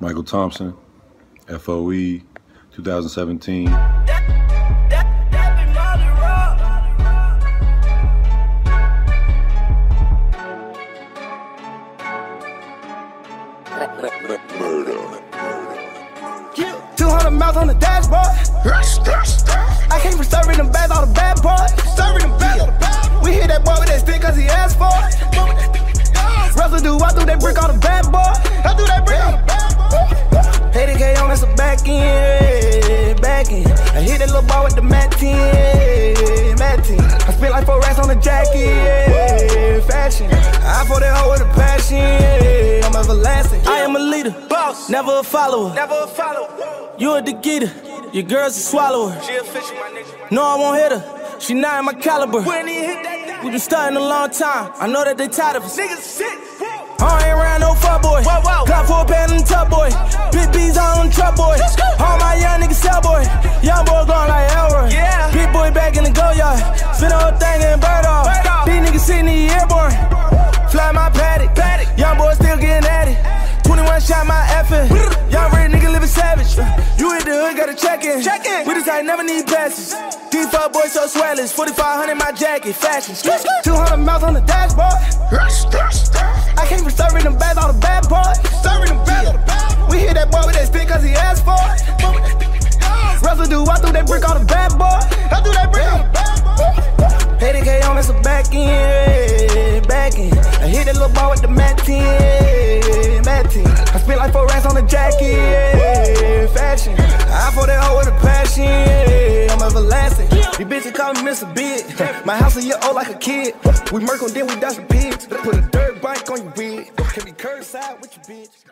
Mychel Thompson, FOE, 2017. Two hundred miles on the dashboard. I came from serving them bags, all the bad boys. Serving them bags, all the bad boys. We hit that boy with that stick cause he asked for it. Residue, I threw that brick on the bad boy. I threw that brick on the jacket, yeah, fashion. I pour that hoe with a passion, yeah, I'm everlasting. I am a leader, boss, never a follower. Never a follower. You a getter, your girl's a swallower. She a fisher, my nigga. No, I won't hit her. She not in my caliber. We been starting a long time. I know that they tired of us. Niggas sick. I ain't around no fuck boy. Got four pound in top boy. Big B's on the truck boy. All my young niggas sell boy. Young boy going like Elroy. Yeah. Big boy back in the go yard. Spin the whole thing in bird These in the airborne. Fly my paddock. Young boy still getting at it. 21 shot my effing. Young red nigga living savage. You hit the hood, gotta check in. Check in. We just never need passes. These fuck boys so swellish. 4500 my jacket, fashion. 200 miles on the dashboard. I came from serving them bags, all the bad boys. Serving them bags, all the bad boys. We hit that boy with that stick cause he asked for it. Residue, I threw that brick on the bad boy. I threw that brick on the bad boy. Hey, the K on, that's a back end, with the Mac 10, Mac 10. I spent like four racks on the jacket, fashion. I pour that hoe with a passion, I'm everlasting. These bitches call me Mr. Big. My house a year old like a kid. We murk on then we dash the pigs. Put a dirt bike on your wig. Can be curbside with your bitch.